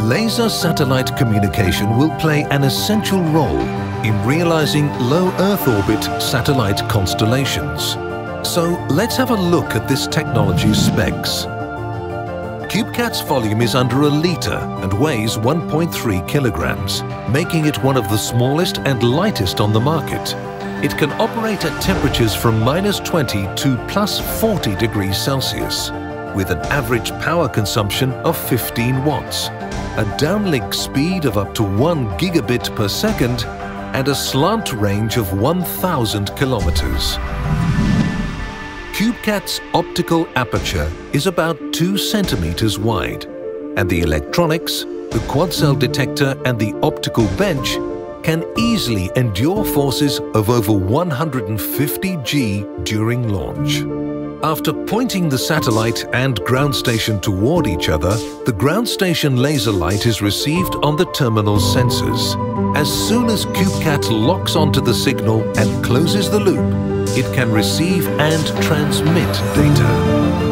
laser satellite communication will play an essential role in realizing low Earth orbit satellite constellations. So let's have a look at this technology's specs. CubeCat's volume is under a litre and weighs 1.3 kilograms, making it one of the smallest and lightest on the market. It can operate at temperatures from minus 20 to plus 40 degrees Celsius, with an average power consumption of 15 watts, a downlink speed of up to 1 gigabit per second, and a slant range of 1,000 kilometers. CubeCat's optical aperture is about 2 centimeters wide, and the electronics, the quad-cell detector and the optical bench can easily endure forces of over 150 G during launch. After pointing the satellite and ground station toward each other, the ground station laser light is received on the terminal sensors. As soon as CubeCat locks onto the signal and closes the loop, it can receive and transmit data.